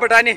बटानी